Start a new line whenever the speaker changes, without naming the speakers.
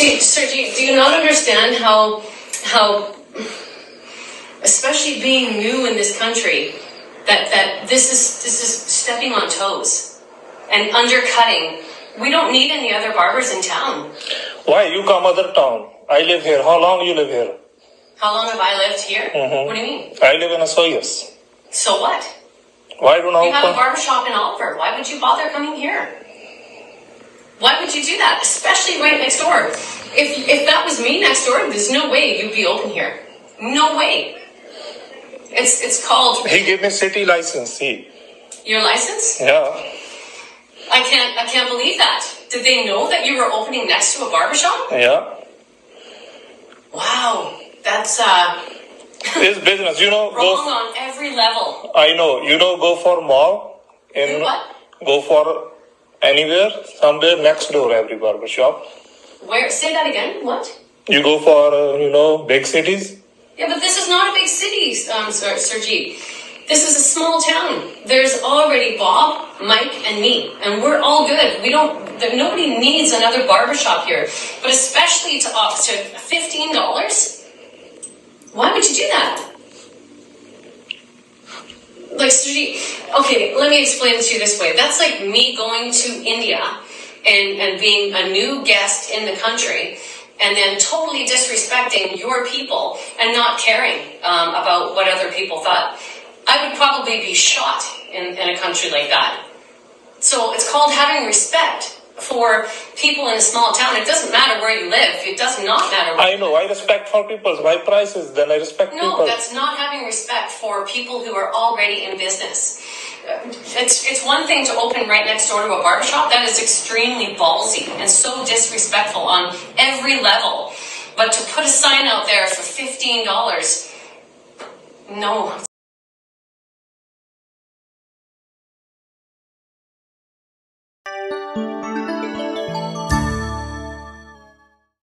do you not understand how how especially being new in this country that that this is this is stepping on toes and undercutting. We don't need any other barbers in town.
Why you come other town? I live here. How long you live here?
How long have I lived here?
Mhm.
What do you mean?
I live in Osoyoos.
So what?
Why do not I?
You have a
open?
barber shop in Oliver. Why would you bother coming here? Why would you do that? Especially right next door. If if that was me next door, there's no way you'd be open here. No way. It's it's called
He gave me city license. See,
your license.
yeah.
I can't I can't believe that. Did they know that you were opening next to a barber shop?
Yeah,
Wow, that's uh
it's business. You know,
wrong
go.
on every level.
I know. You know, go for mall. In
what?
go for anywhere, somewhere next door, every barber shop.
Where? Say that again. What?
You go for uh, you know big cities.
Yeah, but this is not a big city, um, Sir, Sergi. This is a small town. There's already Bob, Mike, and me, and we're all good. We don't. There, nobody needs another barbershop here, but especially to up to fifteen dollars. Why would you do that? Like, Sergi, okay, let me explain it to you this way. That's like me going to India and, and being a new guest in the country and then totally disrespecting your people and not caring um, about what other people thought. I would probably be shot in, in a country like that. So it's called having respect for people in a small town. It doesn't matter where you live. It does not matter where
I know. I respect for people. My prices. Then I respect
no,
people.
that's not having respect for people who are already in business. It's it's one thing to open right next door to a barbershop. That is extremely ballsy and so disrespectful on every level. But to put a sign out there for fifteen dollars, no,